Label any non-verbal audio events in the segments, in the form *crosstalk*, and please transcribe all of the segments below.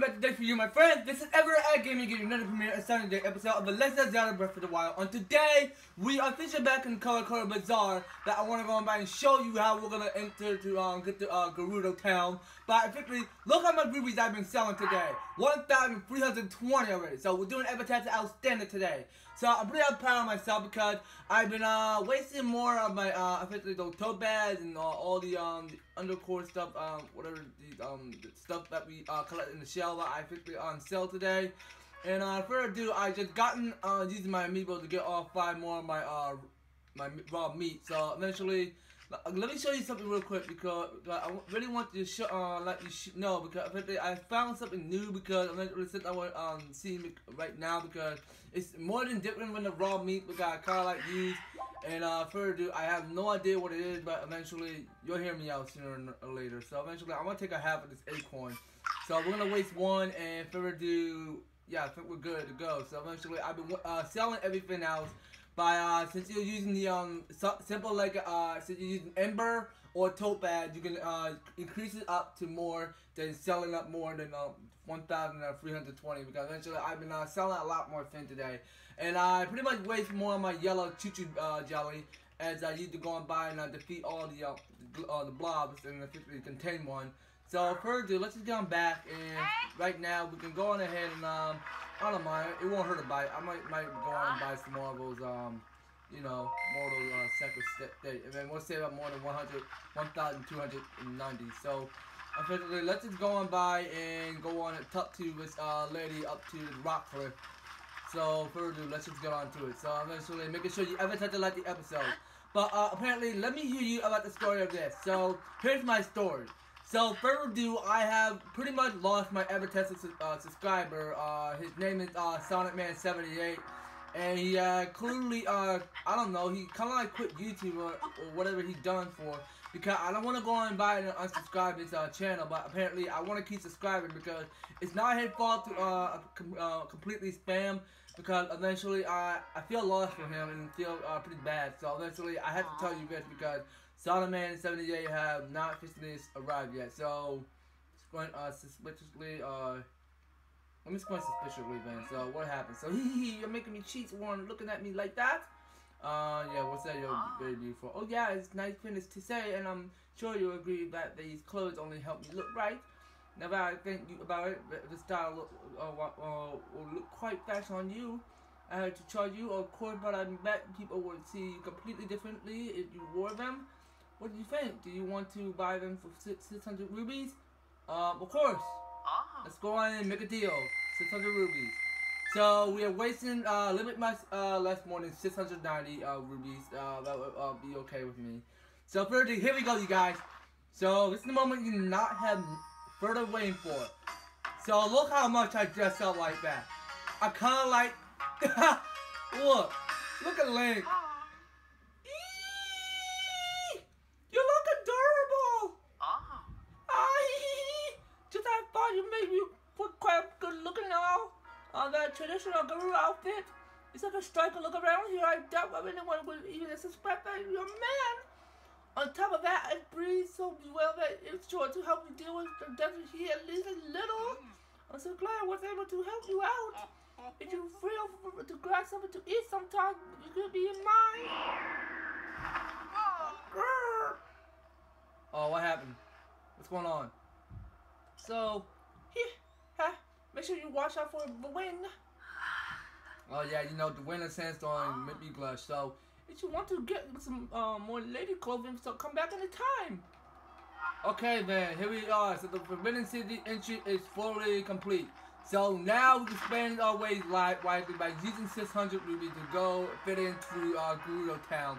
Going back today for you, my friends? This is Ever at Gaming getting another premiere a Sunday episode of of Zelda Breath of the Wild. On today, we are officially back in Kara Kara Bazaar that I want to go by and show you how we're gonna enter to um, get to uh, Gerudo Town. But quickly, look how much rubies I've been selling today. 1,320 already. So we're doing advertising outstanding today. So I'm pretty proud of myself because I've been uh, wasting more of my uh, officially those Topaz and uh, all the um the undercore stuff, um whatever the um the stuff that we uh, collect in the shell that I officially on sale today. And uh, further ado, I just gotten uh, using my amiibo to get off five more of my uh my raw meat. So eventually. Let me show you something real quick because, because I really want to show, uh, let you know because I found something new because I'm not really since I want um see right now because it's more than different when the raw meat because I kind of like these. And uh further ado I have no idea what it is but eventually you'll hear me out sooner or later. So eventually I'm gonna take a half of this acorn. So we're gonna waste one and further ado yeah I think we're good to go. So eventually I've been uh, selling everything else by uh, since you're using the um simple like uh since you're using Ember or Topaz, you can uh increase it up to more than selling up more than um 1,320 because eventually I've been uh, selling a lot more thin today, and I pretty much waste more of my yellow choo choo uh, jelly as I used to go and buy and uh, defeat all the uh, uh, the blobs and officially contain one. So further, ado, let's just get on back and right now we can go on ahead and um I don't mind. It won't hurt to buy. I might might go on and buy some more of those um you know more of those uh, second state and then we'll save up more than 100 1,290. So effectively, let's just go on by and go on and talk to this uh lady up to Rockford. So further ado, let's just get on to it. So eventually, making sure you Ever-tastic like the episode. But uh, apparently, let me hear you about the story of this. So here's my story. So further ado, I have pretty much lost my advertising uh, subscriber. Uh, his name is uh, Sonic Man 78 and he uh, clearly, uh, I don't know, he kind of like quit YouTube or, or, whatever he done for because I don't want to go and buy and unsubscribe his uh, channel, but apparently I want to keep subscribing because it's not his fault to uh, com uh, completely spam because eventually I, I feel lost for him and feel uh, pretty bad. So eventually I have to tell you guys because Solomon 78 have not officially arrived yet. So, going uh, suspiciously, uh, let me explain suspiciously, man. So, what happened? So, *laughs* you're making me cheat, Warren, looking at me like that? Uh, yeah, what's that you're very beautiful? Oh, yeah, it's nice things to say, and I'm sure you agree that these clothes only help me look right. Now that I think about it, the style look, uh, uh, will look quite fashion on you. I had to charge you, of course, but I bet people would see you completely differently if you wore them. What do you think? Do you want to buy them for 600 rubies? Um, of course. Oh. Let's go on and make a deal. 600 rubies. So we are wasting uh, a little bit much uh, less more than 690 uh, rubies. Uh, that would uh, be okay with me. So further, here we go, you guys. So this is the moment you not have further waiting for. So look how much I dressed up like that. I kind of like. *laughs* look, look at Link. Traditional Gerudo outfit. It's like a striker look around here. I doubt anyone would even suspect that you're a man. On top of that, it breathes so well that it's sure to help you deal with the desert here at least a little. I'm so glad I was able to help you out. If you feel to grab something to eat sometime, you could be in mine. Oh, what happened? What's going on? So, here, huh? Make sure you watch out for the wind. Oh yeah, you know the winter sandstorm make me blush. So if you want to get some uh, more lady clothing, so come back anytime. Okay then, here we are. So the Forbidden City entry is fully complete. So now we can spend our ways wisely by using 600 rubies to go fit into uh, Gerudo Town.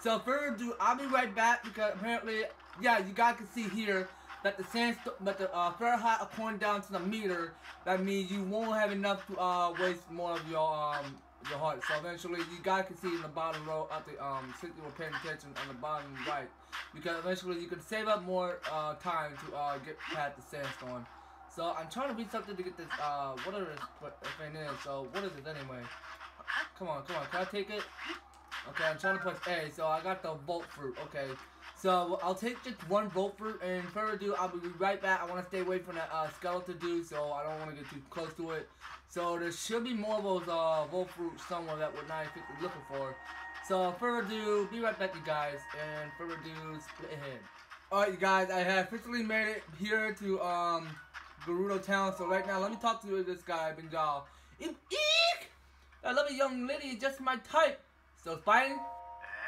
So further ado, I'll be right back because apparently, yeah, you guys can see here that the sand, but the uh, Fahrenheit according down to the meter, that means you won't have enough to uh, waste more of your um your heart. So eventually, you guys can see in the bottom row at the um since you were paying attention on the bottom right, because eventually you can save up more uh time to uh get past the sandstorm. So I'm trying to read something to get this uh whatever this thing is. So what is it anyway? Come on, come on, can I take it? Okay, I'm trying to press A, so I got the Volt Fruit. Okay, So I'll take just one Voltfruit, and further ado, I'll be right back. I want to stay away from that uh, skeleton dude, so I don't want to get too close to it. So there should be more of those uh, Voltfruit somewhere that we're not looking for. So further ado, be right back, you guys, and further ado, split ahead. Alright, you guys, I have officially made it here to um Gerudo Town. So right now, let me talk to this guy, Benjal. Eek! I love a young lady, just my type. So fine.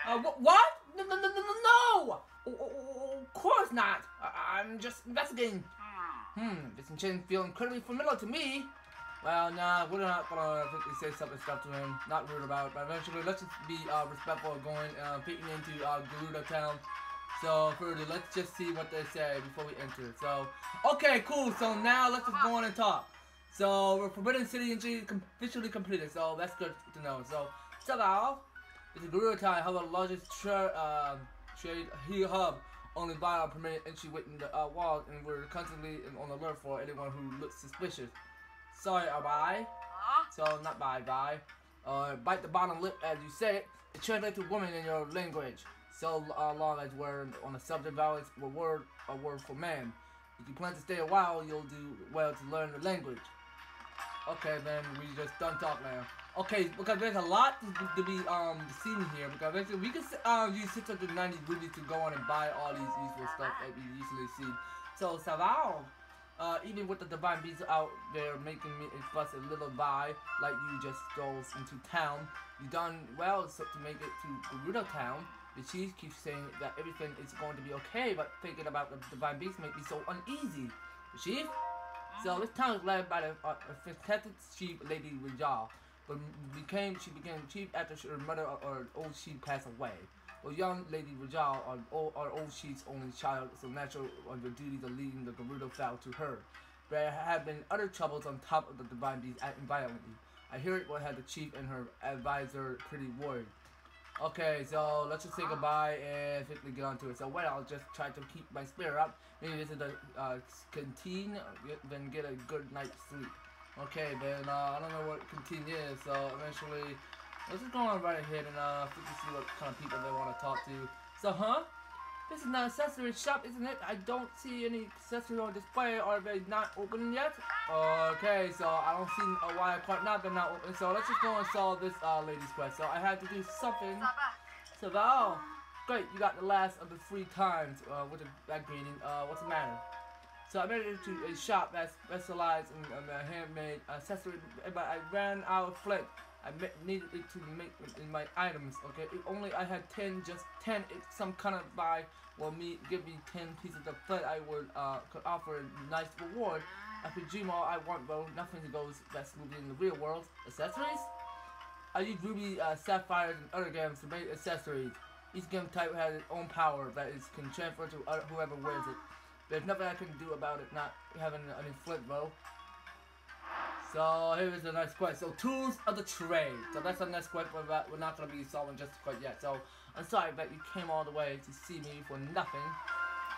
Uh, wh what? No, no, no, no, no, no! of course not. I am just investigating. Hmm, this enchantment feels incredibly familiar to me. Well, nah, we're not gonna say something stuff to him. Not rude about it, but eventually, let's just be uh, respectful of going, uh, peeking into uh, Gerudo Town. So, further, let's just see what they say before we enter. So, okay, cool. So now let's just go on and talk. So, we're Forbidden City entry officially completed. So that's good to know. So, Sagal is a Gerudo Town, have the largest tra uh, trade hub only by our permitted entry within the uh, walls, and we're constantly on the alert for anyone who looks suspicious. Sorry, uh, bye. So, not bye, bye. Uh, bite the bottom lip as you say it. It translates to woman in your language so uh, long as we're on the subject violence a word a word for man. If you plan to stay a while, you'll do well to learn the language. Okay, then we just done talk now. Okay, because there's a lot to, to be um seen here. Because we can um use 690 rupees to go on and buy all these useful stuff that we usually see. So Saval, uh, even with the divine beasts out there making me fuss a little by, like you just goes into town, you done well so to make it to Gerudo Town. The chief keeps saying that everything is going to be okay, but thinking about the divine beast makes me so uneasy. The chief? So this town is led by the uh, fantastic chief Lady Rajal, but became she became chief after her mother or old chief passed away. Well, young Lady Rajal, our old, our old chief's only child, so natural on the duties of leading the Gerudo fell to her. There have been other troubles on top of the divine beast acting violently. I hear it will have the chief and her advisor pretty worried. Okay, so let's just say goodbye and quickly get on to it. So what, I'll just try to keep my spirit up. Maybe visit the uh, canteen, then get a good night's sleep. Okay, then uh, I don't know what canteen is, so eventually, let's just go on right ahead and uh, see what kind of people they want to talk to. So, huh? This is not accessory shop, isn't it? I don't see any accessory on display. Are they not open yet? Okay, so I don't see why I quite not they're not open. So let's just go and solve this uh, lady's quest. So I had to do something. So oh, great, you got the last of the three times uh, with the that greeting. Uh, what's the matter? So I made it to a shop that specialized in, uh, handmade accessory, but I ran out of flint. I needed it to make in my items. Okay, if only I had ten, just ten. If some kind of buy will me give me ten pieces of flint, I would uh could offer a nice reward. I could dream all I want, bro. Nothing goes that smoothly in the real world. Accessories? I use ruby, uh, sapphires, and other gems to make accessories. Each gem type has its own power that is can transfer to whoever wears it. There's nothing I can do about it not having any flint, bro. So here's the next quest. So tools of the trade. So that's the next quest, but we're not gonna be solving just quite yet. So I'm sorry that you came all the way to see me for nothing.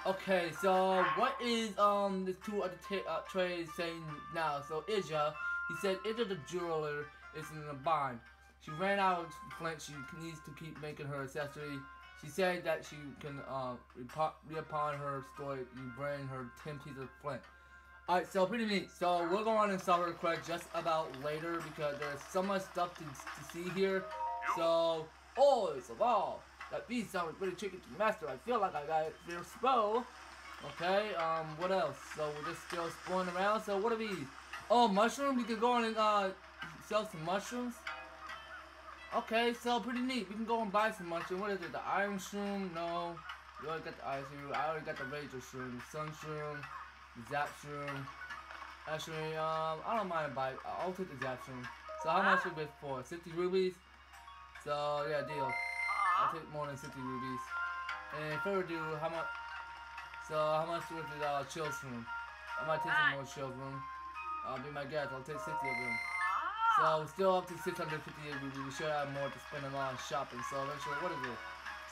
Okay, so what is um the two other uh, trades saying now? So Isha, he said Isha the jeweler is in a bind. She ran out of flint. She needs to keep making her accessory. She said that she can uh, upon her story, you bring her 10 pieces of flint. Alright, so pretty neat. So we'll go on and solve her quest just about later because there's so much stuff to, to see here. So, always of all, that beast sounds pretty tricky to master. I feel like I got real slow. Okay, um, what else? So we're just still exploring around. So what are these? Oh, mushroom? We could go on and uh, sell some mushrooms. Okay, so pretty neat. We can go and buy some mushrooms. What is it? The iron shroom? No. You already got the ice shroom. I already got the razor shroom. The sun shroom. Zap Shroom. Actually, um, I don't mind buy. I'll take the Zap Shroom. So how much is it for? 50 rubies? So, yeah, deal. I'll take more than 50 rubies. And further ado, how much? So, how much worth is uh, Chill Shroom? I might take some more Chill Shroom. I'll be my guess. I'll take 60 of them. So, we're still up to 658 rubies. We should have more to spend on shopping. So, eventually, what is it?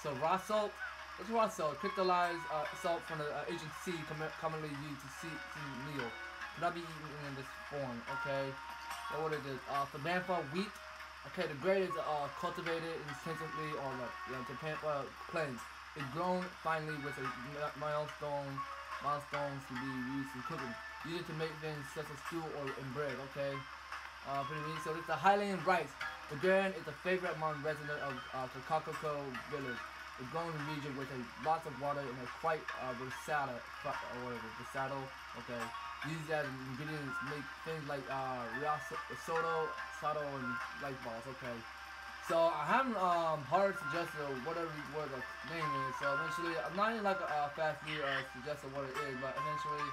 So, raw salt. What's raw salt? Crystallized uh, salt from the uh, Agent C, com commonly used to see meal. Cannot be eaten in this form, okay? what is it? Uh, Tabantha wheat. Okay, the grade is uh, cultivated intensively on the you know, to pan, uh. It's grown finely with a milestone milestones to be used in cooking. Use it to make things such as stew or in bread, okay? Uh, neat. So it's the Highland rice. Again, it's a favorite among residents of uh, Kakako village. a grown in a region with a lots of water and a quite uh, versatile, or whatever, versatile, okay. Used as ingredients make things like uh, risotto, soto, and light balls, okay. So I haven't um hard suggested whatever what the name is. So eventually, I'm not even like a uh, fast food uh, suggested what it is, but eventually,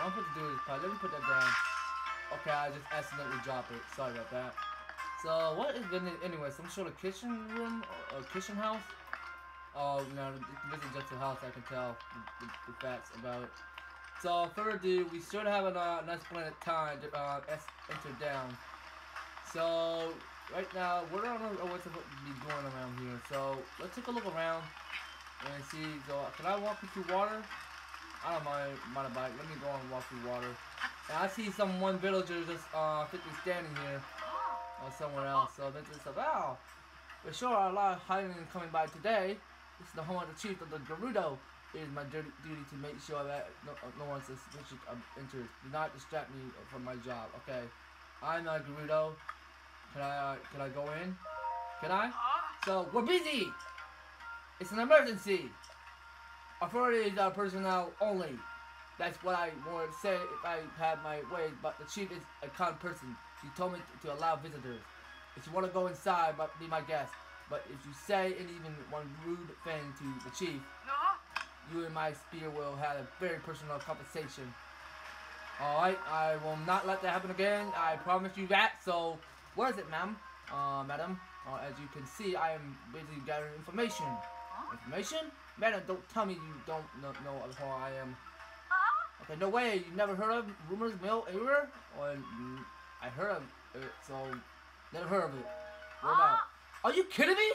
what I'm supposed to do is probably let me put that down. Okay, I just accidentally dropped it. Sorry about that. So what is it anyway? Some sort of kitchen room or kitchen house? Oh no, this is just a house. I can tell the, the, the facts about it. So further ado, we should have a uh, nice blended time to uh, enter down. So right now, we don't know what's supposed to be going around here. So let's take a look around and see. So can I walk through water? I don't mind, mind a bike. Let me go and walk through water. I see some one villager just uh, fitly standing here or somewhere else. So just like, wow, for sure a lot of hiding coming by today. This is the home of the chief of the Gerudo. It is my duty to make sure that no, no one suspicious enters. Do not distract me from my job, okay? I'm a Gerudo. Can I, uh, can I go in? Can I? So, we're busy! It's an emergency! Authorities are personnel only. That's what I would say if I had my way, but the chief is a kind person. She told me to, to allow visitors. If you want to go inside, but be my guest. But if you say any even one rude thing to the chief, you and my spear will have a very personal conversation. Alright, I will not let that happen again. I promise you that. So, what is it, ma'am? Uh, madam? Uh, as you can see, I am busy gathering information. Information? Madam, don't tell me you don't know, know who I am. Okay, no way. You never heard of Rumors Mill Error? Or mm, I heard of it, so never heard of it. What about? Are you kidding me?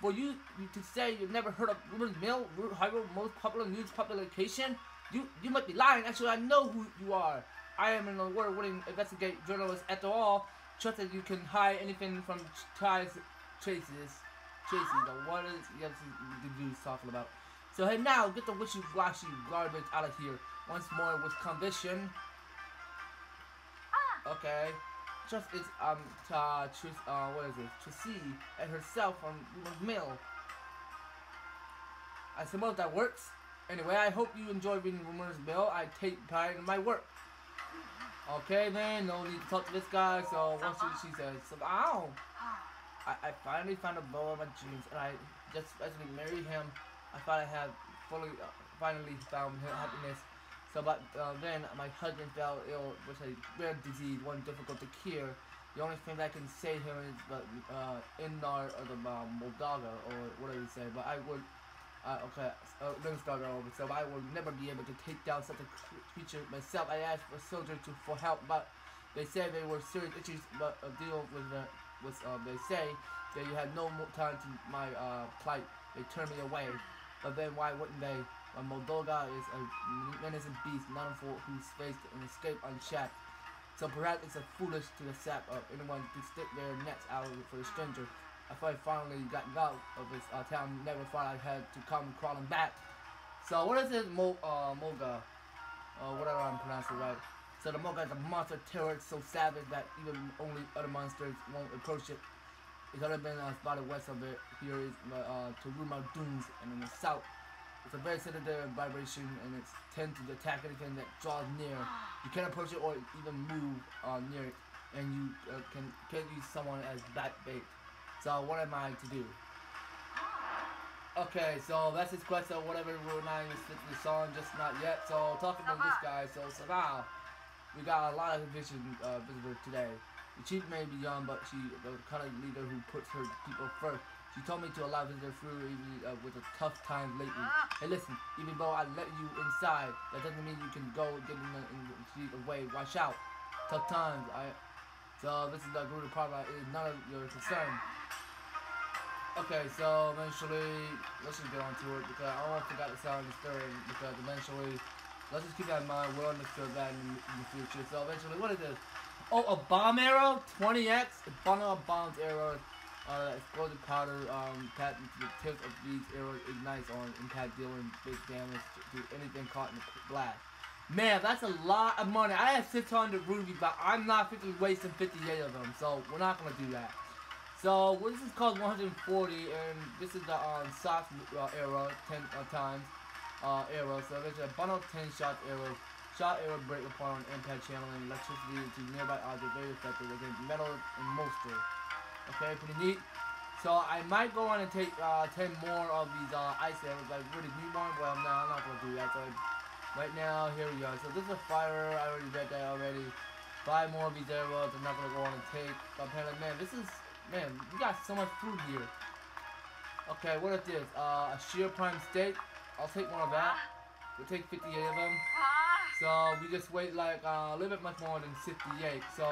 For you, you to say you've never heard of Rumors Mill, Hyrule most popular news publication? You you might be lying. Actually, I know who you are. I am an award-winning investigate journalist. After all, trust that you can hide anything from ties chases. Chases. The what is yes, the dude's talking about. So hey now, get the wishy-washy garbage out of here. Once more with conviction. Okay. Just is um to uh, choose uh what is it? To see and herself from Mill. I suppose that works. Anyway, I hope you enjoy reading Rumors Mill. I take pride in my work. Okay then, no need to talk to this guy, so once she, she says, so, ow! I, I finally found a bow of my dreams, and I just basically married him. I thought I had fully, uh, finally found happiness. So, but uh, then my husband fell ill with a rare disease, one difficult to cure. The only thing that can save him is the uh, Indar or the uh, Molduga or whatever you say. But I would, uh, okay, uh, let me start over. So I will never be able to take down such a creature myself. I asked for soldiers to for help, but they said they were serious issues. But uh, deal with the, with uh, they say that you had no more time to my uh, plight. They turned me away. But then why wouldn't they? A Molduga is a menacing beast, none for whose face and escape unchecked. So perhaps it's a foolish to accept of anyone to stick their nets out for a stranger. I thought I finally got out of this uh, town, never thought I had to come crawling back. So what is this Mo uh, Moga? Uh, whatever I'm pronouncing right. So the Moga is a monster terror so savage that even only other monsters won't approach it. It's only been uh, spotted west of it. Here is uh, Toruma Dunes and in the south. It's a very sensitive vibration and it tends to attack anything that draws near. You can't approach it or even move uh, near it and you uh, can, can use someone as bat bait. So what am I to do? Okay, so that's his quest, so whatever we're not even the song, just not yet. So talking to this guy, so Saval, we got a lot of vision uh, visitors today. The chief may be young, but she the kind of leader who puts her people first. She told me to allow visitors through even uh, with a tough time lately. Hey, listen, even though I let you inside, that doesn't mean you can go get in the, in the away. Watch out. Tough times. I. So this is the Gerudo problem. It is none of your concern. Okay, so eventually, let's just get on to it because I almost forgot to sound disturbing because eventually, let's just keep that in mind. We'll understand that in, in the future. So eventually, what is this? Oh, a bomb arrow? 20x? A bundle of bombs arrow uh, explosive powder um, into the tips of these arrows ignites on impact, dealing big damage to anything caught in the blast. Man, that's a lot of money. I have 600 rubies, but I'm not freaking wasting 58 of them, so we're not gonna do that. So well, this is called 140, and this is the um, soft uh, arrow 10 uh, times uh, arrow. So there's a bundle of 10 shock arrows. Shock arrow break apart on impact channeling electricity to nearby objects very effective against metal and monster. Okay, pretty neat. So I might go on and take uh, 10 more of these uh, ice arrows. I really need one, but no, I'm not gonna do that. So right now, here we go. So this is a fire. I already read that already. Five more of these arrows. I'm not gonna go on and take. But apparently, man, this is man. We got so much food here. Okay, what is this? Uh, a sheer prime steak. I'll take one of that. We'll take 58 of them. So we just wait like uh, a little bit much more than 58. So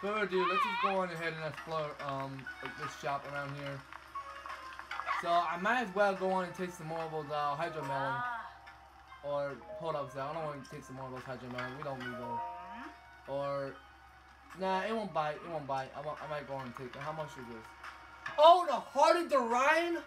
further ado, let's just go on ahead and explore um this shop around here. So I might as well go on and take some more of those uh, hydro melon. Or hold up, so I don't want to take some more of those hydro melon. We don't need those. Or nah, it won't bite. It won't bite. I, I might go on and take it. How much is this? Oh, the Hearty Durian.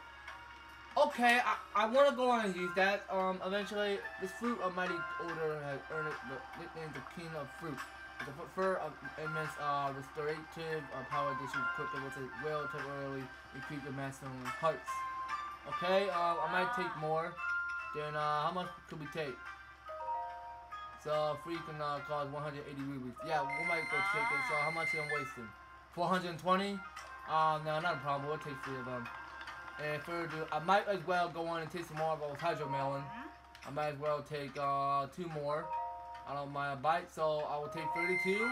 Okay, I, I want to go on and use that. Um, eventually, this fruit of mighty odor has earned the nickname the king of fruit. The fur of immense uh, restorative uh, power dishes quicker with it will temporarily increase the maximum hearts. Okay, uh, I might take more. Then uh, how much could we take? So free can uh, cost 180 rupees. Yeah, we might go take it. So how much am I wasting? 420? Uh, no, not a problem. We'll take three of them. And further I might as well go on and take some more of those hydro melon. I might as well take uh, two more. I don't mind a bite, so I will take 32.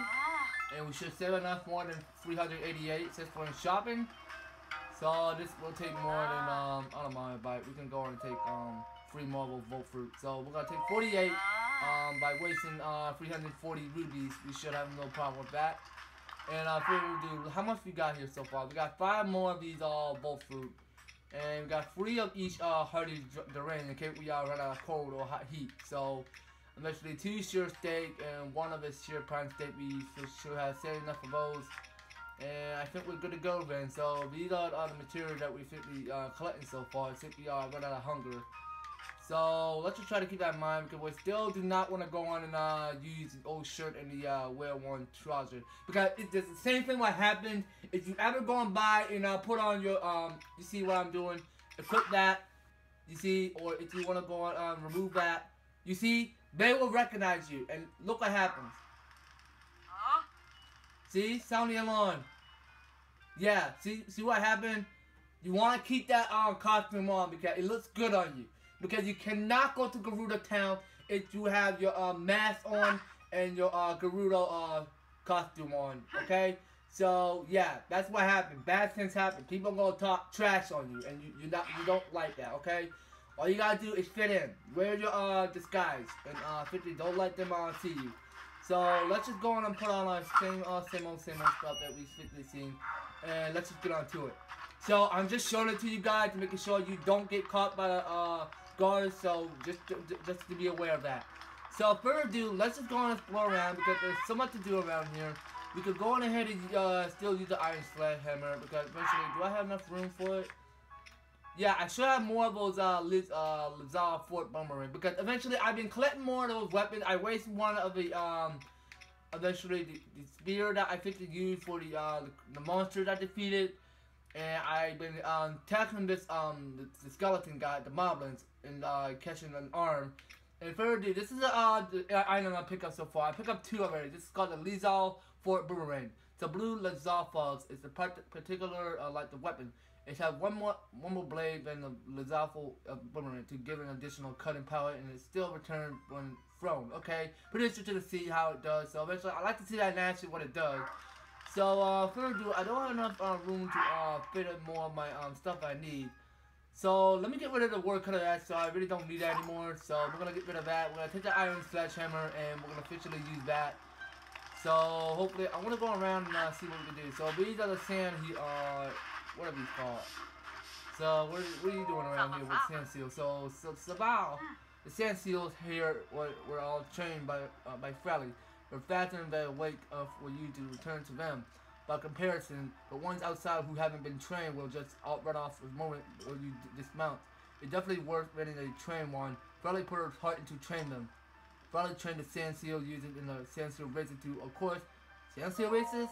And we should save enough more than 388 just for shopping. So this will take more than, um, I don't mind bite. We can go on and take um, three more of Volt Fruit. So we're going to take 48 um, by wasting uh, 340 rubies. We should have no problem with that. And uh, further ado, how much we got here so far? We got five more of these uh, Volt Fruit. And we got three of each uh, Hearty Durian in case we are out of cold or hot heat. So, eventually two sheer steak and one of the sheer prime steak. We should have saved enough of those. And I think we're good to go then. So, these are the materials that we should be uh, collecting so far since we uh, run out of hunger. So, let's just try to keep that in mind because we still do not want to go on and uh, use the old shirt and the uh, wear worn trousers. Because it's the same thing what happened if you ever go and buy and uh, put on your, um, you see what I'm doing, equip that, you see, or if you want to go on, um, remove that, you see, they will recognize you. And look what happens. Huh? see, sound the alarm. Yeah, see, see what happened? You want to keep that um, costume on because it looks good on you. Because you cannot go to Gerudo Town if you have your uh, mask on and your uh, Gerudo uh, costume on, okay? So yeah, that's what happened. Bad things happen. People gonna talk trash on you, and you you not you don't like that, okay? All you gotta do is fit in. Wear your uh disguise, and uh, 50. Don't let them uh see you. So let's just go on and put on our same uh same old same old stuff that we've strictly seen, and let's just get on to it. So I'm just showing it to you guys to making sure you don't get caught by the uh guards. So just just to be aware of that. So further ado, let's just go on and explore around because there's so much to do around here. We could go on ahead and uh, still use the iron sledgehammer because eventually, do I have enough room for it? Yeah, I should have more of those uh, Liz, uh, Forked Boomerang because eventually I've been collecting more of those weapons. I wasted one of the um, eventually the, the spear that I picked to use for the uh, the, the monsters I defeated, and I've been um tackling this um the, the skeleton guy, the moblins, and uh, catching an arm. And further, this is uh, the item I picked up so far. I picked up two already. This is called the Lizal Forked Boomerang. The blue Lazar Fogs is the particular uh, like the weapon. It has one more one more blade than the Lazar uh, Boomerang to give an additional cutting power, and it still returns when thrown. Okay, pretty interesting to see how it does. So eventually, I like to see that naturally what it does. So uh, further ado, I don't have enough uh, room to uh, fit in more of my um, stuff I need. So let me get rid of the word cutter that, so I really don't need that anymore. So we're gonna get rid of that. We're gonna take the iron sledgehammer and we're gonna officially use that. So hopefully, I want to go around and uh, see what we can do. So these are the sand, he, uh, what are these called? So what, what are you doing around here with sand seals? So, so Sabal, the sand seals here were, were all trained by uh, by Frelly. Faster than they wake up for you do return to them. By comparison, the ones outside who haven't been trained will just out run off the moment when you dismount. It's definitely worth renting a trained one. Probably put her heart into training them. Probably train the sand seal using in the sand seal races to, of course, sand seal races.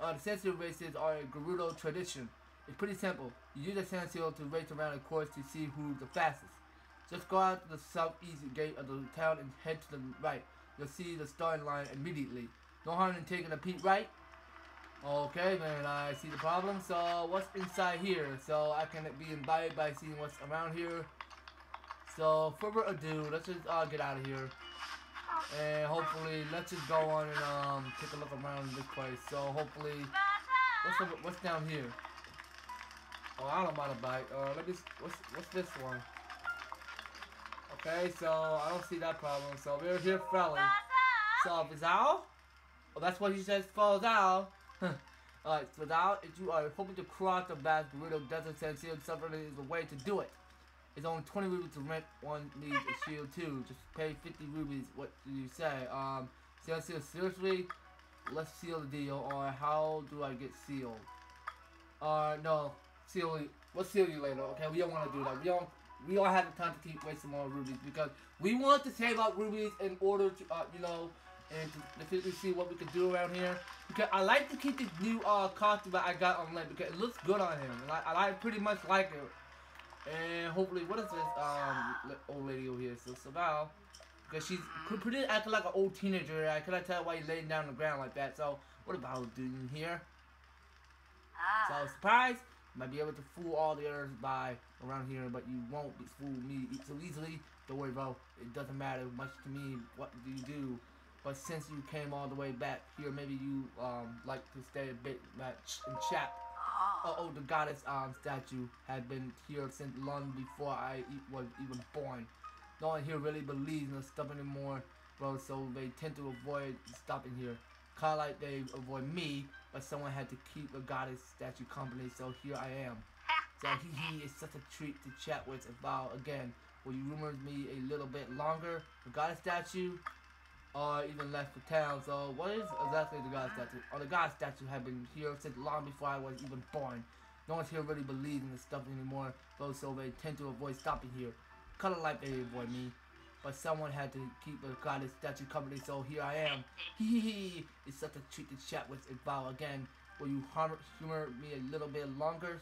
Uh, the sand seal races are a Gerudo tradition. It's pretty simple. You use a sand seal to race around a course to see who's the fastest. Just go out to the southeast gate of the town and head to the right. You'll see the starting line immediately. No harm in taking a peek right. Okay, man, I see the problem. So, what's inside here? So, I can be invited by seeing what's around here. So, further ado, let's just uh, get out of here. And hopefully, let's just go on and um, take a look around this place. So, hopefully, what's, what's down here? Oh, I don't mind a bike. Uh, let me, what's, what's this one? Okay, so I don't see that problem. So we're here felling. So Vizal? Oh, that's what he says, falls out. Alright, so now if you are hoping to cross the vast Gerudo Desert Sand Shield, something is a way to do it. It's only 20 rubies to rent one needs *laughs* a shield too. Just pay 50 rubies, what do you say? Um, Sand Seal, seriously? Let's seal the deal, or how do I get sealed? Uh, no, seal, we'll seal you later, okay? We don't want to do that. We don't we don't have the time to keep wasting more rubies because we want to save up rubies in order to, uh, you know, and to definitively see what we can do around here. Because I like to keep this new uh, costume that I got on Link because it looks good on him. I, I, I pretty much like it. And hopefully, what is this um old lady over here? So Saval, because she's pretty acting like an old teenager. I cannot tell why he's laying down on the ground like that. So what about doing here? Ah. So surprise! Might be able to fool all the others by around here, but you won't be fool me so easily. Don't worry, bro. It doesn't matter much to me. What you do? But since you came all the way back here, maybe you um like to stay a bit and chat. Uh oh, the goddess um statue had been here since long before I was even born. No one here really believes in the stuff anymore, bro. So they tend to avoid stopping here. Kinda like they avoid me, but someone had to keep a goddess statue company, so here I am. So he he is such a treat to chat with about again. Will you rumor me a little bit longer? The goddess statue, or even left the town. So what is exactly the goddess statue? Or oh, the goddess statue had been here since long before I was even born. No one's here really believes in this stuff anymore, though so they tend to avoid stopping here. Kinda like they avoid me but someone had to keep the goddess statue company, so here I am. Hee hee It's such a treat to chat with Val again. Will you humor me a little bit longer?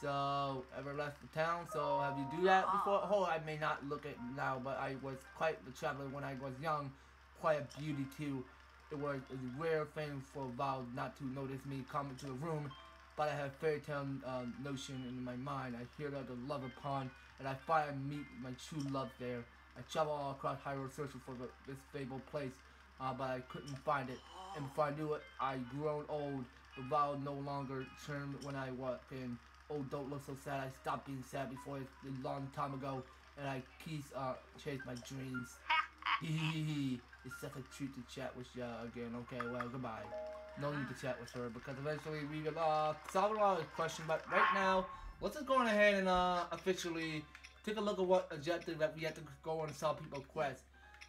So, ever left the town? So, have you do that before? Oh, I may not look at now, but I was quite the traveler when I was young. Quite a beauty, too. It was a rare thing for Val not to notice me come into the room, but I have fairy tale uh, notion in my mind. I hear that the love upon, and I finally meet my true love there. I traveled all across Hyrule searching for the, this fabled place, uh, but I couldn't find it. And before I knew it, I grown old. The vow no longer turned when I walked in. Oh, don't look so sad. I stopped being sad before a long time ago, and I keep uh, chase my dreams. *laughs* It's such a treat to chat with you again. Okay, well, goodbye. No need to chat with her because eventually we will uh, solve a lot of questions. But right now, let's just go on ahead and uh, officially take a look at what objective that we have to go and solve people quests.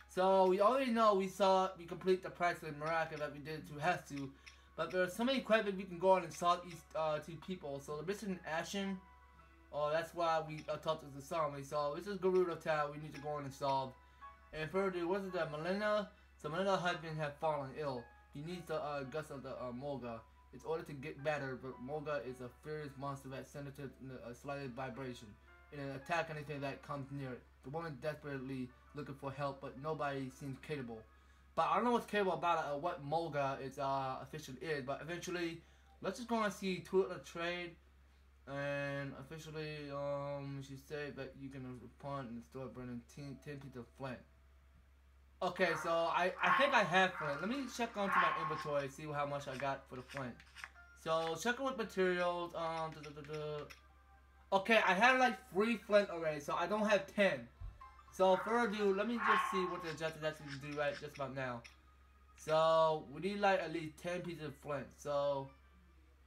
So we already know we saw we complete the Priceless Miracle that we did to Hestu, but there are so many quests that we can go on and solve these uh, two people. So the mission Ashen, oh that's why we uh, talked to the Sami. So this is Gerudo Town we need to go on and solve. And further, was it that Melina? So Melina's husband had fallen ill. He needs the uh, guts of the uh, Molga. It's order to get better, but Molga is a furious monster that sensitive to a slight vibration attack anything that comes near it. The woman desperately looking for help, but nobody seems capable. But I don't know what's capable about it, or what Molga is uh, officially is. But eventually, let's just go and see Twitter trade. And officially, um, she said that you can in the store burning 10, 10 pieces of flint. Okay, so I, I think I have flint. Let me check onto my inventory, see how much I got for the flint. So, checking with materials, um, da, da, da, Okay, I have like three flint already, so I don't have ten. So further ado, let me just see what the adjusted actually to do right just about now. So we need like at least ten pieces of flint. So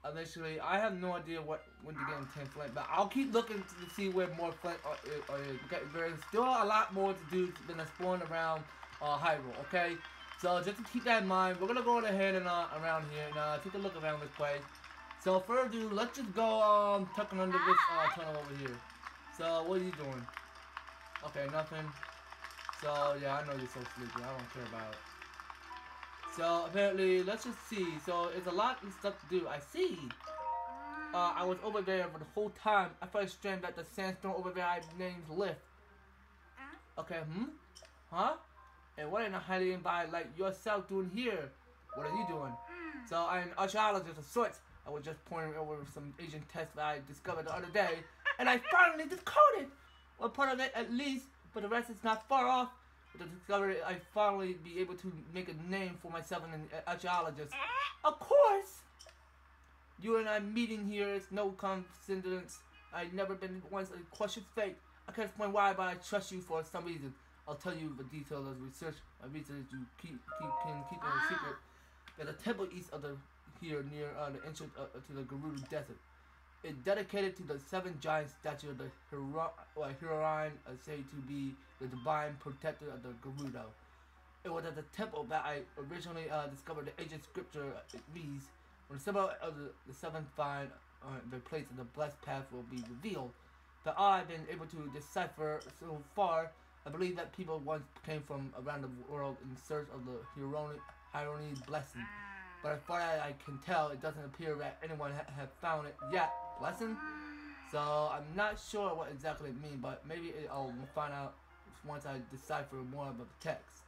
eventually, I have no idea what when to get ten flint, but I'll keep looking to see where more flint are, are, is. Okay, there's still a lot more to do than exploring around uh, Hyrule. Okay, So just to keep that in mind, we're gonna go ahead and uh, around here and uh, take a look around this place. So further ado, let's just go um tucking under this uh, tunnel over here. So what are you doing? Okay, nothing. So yeah, I know you're so sleepy. I don't care about it. So apparently, let's just see. So it's a lot of stuff to do. I see. Uh, I was over there for the whole time. I felt strange that the sandstone over there I named Lift. Okay, hmm? Huh? And what in the hiding by like yourself doing here? What are you doing? So I'm an archaeologist of sorts. I was just pointing over some Asian tests that I discovered the other day, and I finally decoded one part of it at least, but the rest is not far off. With the discovery, I finally be able to make a name for myself as an archaeologist. Of course! You and I meeting here is no coincidence. I've never been once a question fate. I can't explain why, but I trust you for some reason. I'll tell you the details of research. My research you keep, keep can keep it a secret. There's the temple east of the here near uh, the entrance uh, to the Gerudo Desert. It's dedicated to the seven giant statue of the Hero, well, uh, said to be the divine protector of the Gerudo. It was at the temple that I originally uh, discovered the ancient scripture uh, it reads, when the symbol of the, the seventh find uh, the place of the blessed path will be revealed. That I've been able to decipher so far, I believe that people once came from around the world in search of the Hierony's blessing. But as far as I can tell, it doesn't appear that anyone ha have found it yet. Lesson? So I'm not sure what exactly it means, but maybe it, I'll find out once I decipher more about the text.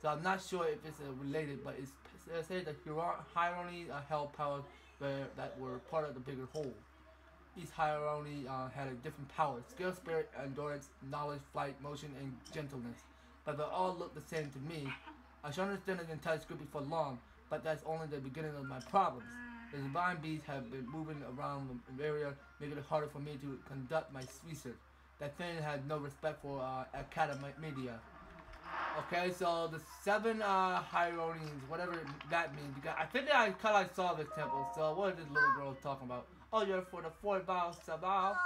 So I'm not sure if it's uh, related, but it's it says that Hierony uh, held powers that were part of the bigger whole. Each Hierony uh, had a different power, skill, spirit, endurance, knowledge, flight, motion, and gentleness. But they all look the same to me. I should understand the entire script for long, but that's only the beginning of my problems. The divine beasts have been moving around the area, making it harder for me to conduct my research. That thing had no respect for uh, academic media. Okay, so the seven uh, Hieronyms, whatever that means. Because I think I kind of saw this temple. So what is this little girl talking about? Oh, you're for the four vows, Sabal.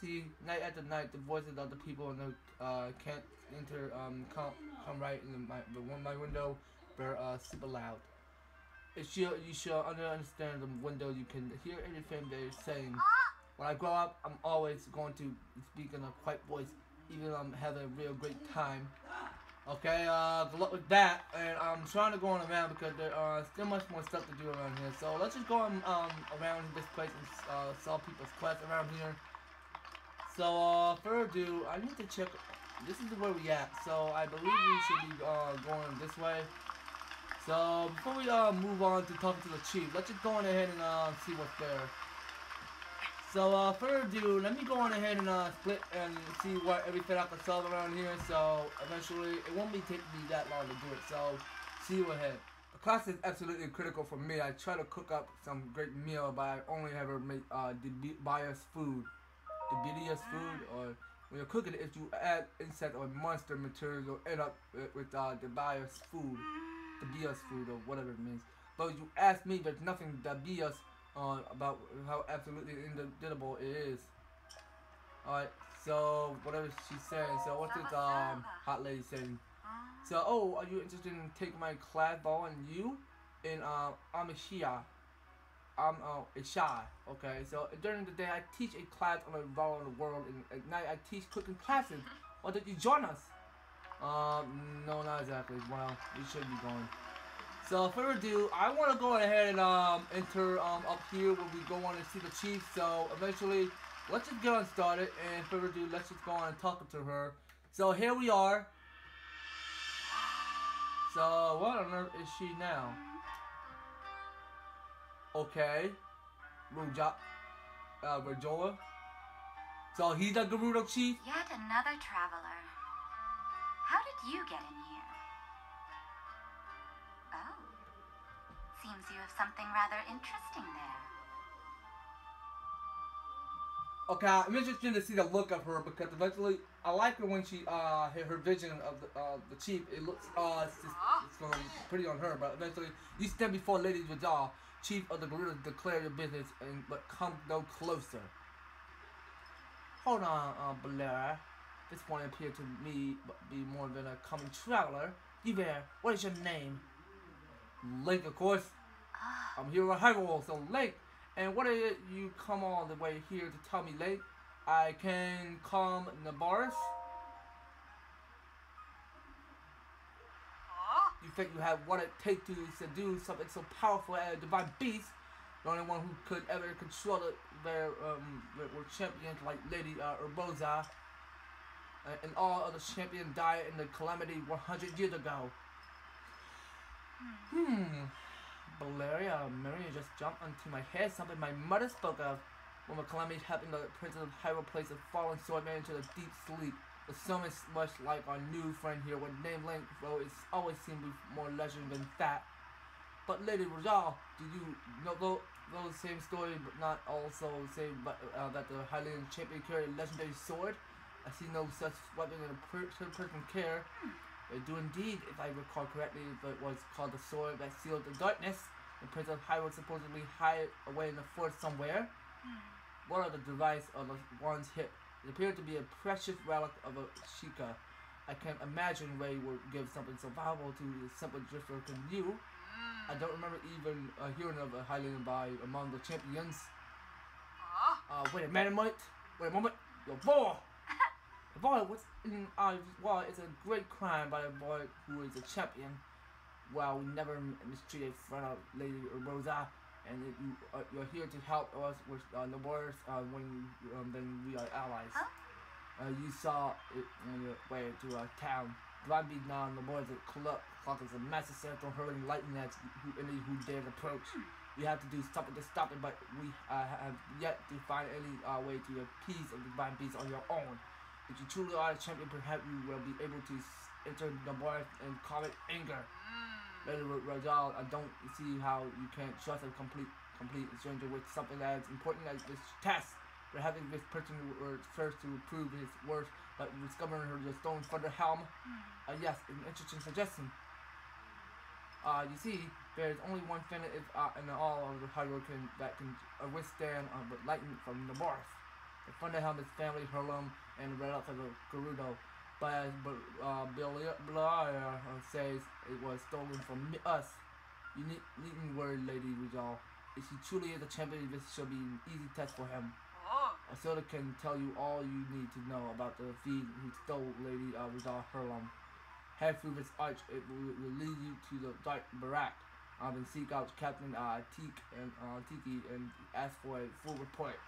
See, night after night, the voices of the people in the uh, can't enter, um, come, come right in my, the my window. They're uh, super loud. You should understand the window. You can hear everything they're saying. When I grow up, I'm always going to speak in a quiet voice, even if I'm having a real great time. Okay, uh, good luck with that. And I'm trying to go on around because there are still much more stuff to do around here. So let's just go on, um, around this place and uh, solve people's quests around here. So, uh, further ado, I need to check. This is where we at. So I believe we should be uh, going this way. So before we uh, move on to talking to the chief, let's just go on ahead and uh, see what's there. So uh, further ado, let me go on ahead and uh, split and see what everything I can solve around here. So eventually, it won't be taking me that long to do it. So see you ahead. The class is absolutely critical for me. I try to cook up some great meal, but I only ever make uh, biased food. Dubious food, or when you're cooking it, if you add insect or monster material, you'll end up with uh, the biased food the BS food or whatever it means. But you ask me, there's nothing that BS on about how absolutely indelible it is. Alright, so whatever she's saying, so what's this um hot lady saying? So oh, are you interested in taking my class ball and you? In uh I'm a Shia. I'm uh, a shy. Okay, so during the day I teach a class on a ball in the world, and at night I teach cooking classes. Why don't you join us? Um, no, not exactly. Well, we should be going. So, further ado, I want to go ahead and um, enter um, up here where we go on and see the chief. So, eventually, let's just get on started. And further ado, let's just go on and talk to her. So, here we are. So, what on earth is she now? Okay. Ruja. Uh, Rajoa. So, he's the Gerudo chief? Yet another traveler. How did you get in here? Oh. Seems you have something rather interesting there. Okay, I'm interested to see the look of her because eventually I like her when she uh her vision of the uh the chief. It looks uh it's, just, it's um, pretty on her, but eventually you stand before ladies Lady Rajah, chief of the Gerudo, declare your business and but come no closer. Hold on, uh Blair. This one appeared to me be more than a common traveler. You there, what is your name? Link, of course. I'm here with Hyrule, so Link. And what did you come all the way here to tell me, Link? I can calm Naboris? You think you have what it takes to subdue something so powerful as a divine beast? The only one who could ever control it, their um, were champions like Lady uh, Urbosa, uh, and all other champions died in the calamity 100 years ago. Hmm. Valeria, Maria just jumped onto my head, something my mother spoke of. When the calamity happened, the Prince of Hyrule placed a fallen swordman into a deep sleep. The much like our new friend here, with name Link, though it's always seemed to be more legend than that. But Lady Rajal, do you know those, those same story, but not also say but, uh, that the Hylian champion carried a legendary sword? I see no such weapon in a person person care. They do indeed, if I recall correctly, it was called the sword that sealed the darkness. The Prince of Hyrule supposedly hide away in the forest somewhere. One of the device of the one's hip. It appeared to be a precious relic of a Sheikah. I can't imagine Ray would give something so valuable to a simple drifter can you. I don't remember even uh, hearing of a Highlander by among the champions. Uh, wait a minute, wait a moment. Your boy! The boy was in our well, it's a great crime by a boy who is a champion. Well, we never mistreated friend of Lady Rosa, and it, you, uh, you're here to help us with uh, the borders uh, when um, then we are allies. Huh? Uh, you saw it on your way to our town. Beat now the borders of Club Clock is a massive central hurling lightning at who, any who dares approach. We have to do something to stop it, but we uh, have yet to find any uh, way to appease the divine beast on your own. If you truly are a champion, perhaps you will be able to enter the border and calm it anger. Lady Ra- Rajal, I don't see how you can trust a complete complete stranger with something as important as this test. We're having this person first to prove his worth, but discovering her the stone for the helm. Uh, yes, an interesting suggestion. Uh, you see, there is only one thing if, uh, in all of the can, that can uh, withstand uh, the lightning from the North. The Thunder Helm is family heirloom and relic of the Gerudo. But as uh, Blair uh, says, it was stolen from us. You need, needn't worry, Lady Rizal. If he truly is a champion, this shall be an easy test for him. Isilda can tell you all you need to know about the thief who stole Lady uh, Rizal Herlum. Head through this arch, it will, will lead you to the Dark Barak. Uh, then seek out Captain uh, Teak and uh, Tiki and ask for a full report.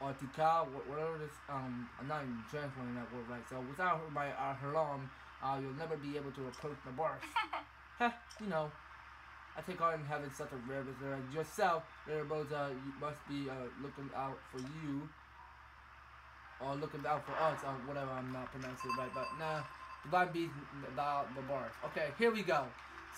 Or Tika, wh- whatever this, um, I'm not even translating that word right. So without her, my uh, Herlum, uh, you'll never be able to approach the boss. *laughs* Heh, you know. I take in having such a rare visitor as yourself. There, Rosa, you must be uh, looking out for you. Or looking out for us, or whatever, I'm not pronouncing it right, but nah. Divine Beast, the, the bars. Okay, here we go.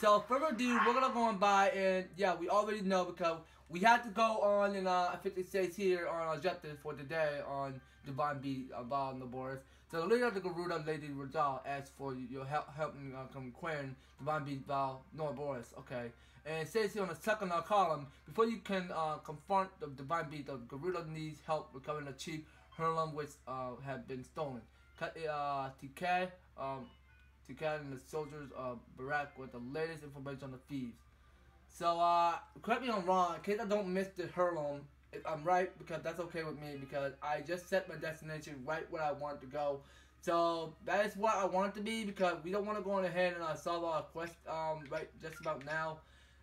So, further ado, we're gonna go on by, and yeah, we already know because we had to go on, and uh, I think it says here on objective for today on Divine Vah Naboris. So, the leader of the Gerudo, Lady Rajal, asked for your help helping uh, come Quinn, Divine Beast, Val, Nor Boris. Okay. And it says here on the second uh, column, before you can uh, confront the Divine Beast, the Gerudo needs help recovering the chief Herlum which uh, had been stolen. Cut uh, Teake, um, Teake and the soldiers of Barak with the latest information on the thieves. So, uh, correct me if I'm wrong, in case I don't miss the Herlum, if I'm right, because that's okay with me, because I just set my destination right where I want to go. So, that is what I want it to be, because we don't want to go on ahead and uh, solve our quest, um, right just about now.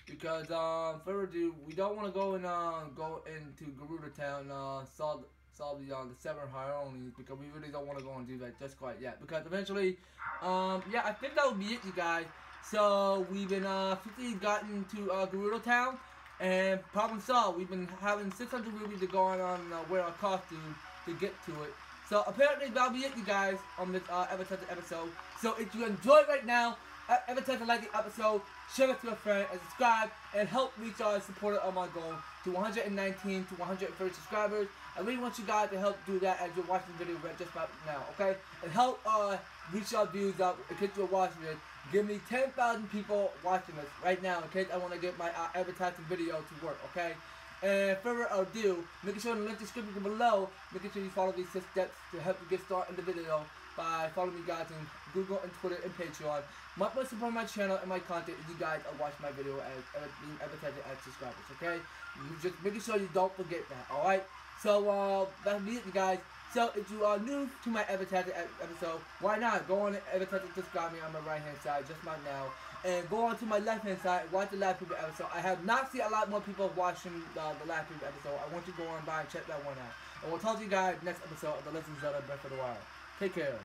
Because, um, further ado, we don't want to go and, uh, go into Gerudo Town, uh, solve, solve the, uh, the seven Heroines, because we really don't want to go and do that just quite yet. Because eventually, um, yeah, I think that'll be it, you guys. So, we've been, uh, 50 gotten to, uh, Gerudo Town, and problem solved. We've been having 600 rupees to go on, uh, wear our costume to get to it. So, apparently, that'll be it, you guys, on this, uh, Ever-tastic episode. So, if you enjoyed right now, uh, Ever-tastic like the episode, share it to a friend, and subscribe, and help reach our supporter of my goal to 119 to 130 subscribers. I really want you guys to help do that as you're watching the video right just about now, okay? And help uh, reach our views up in case you're watching it. Give me 10,000 people watching this right now in case I want to get my uh, Ever-tastic video to work, okay? And further ado, making sure in the link description below, making sure you follow these six steps to help you get started in the video. by following me guys on Google and Twitter and Patreon. My most support my channel and my content if you guys are watching my video as being advertising as subscribers, okay? You just making sure you don't forget that, alright? So uh that's you guys. So if you are new to my Ever-tastic episode, why not go on and advertise and subscribe me on my right hand side just right now. And go on to my left hand side, watch the last people episode. I have not seen a lot more people watching uh, the last people episode. I want you to go on by and check that one out. And we'll talk to you guys next episode of The Legend of Zelda Breath of the Wild. Take care.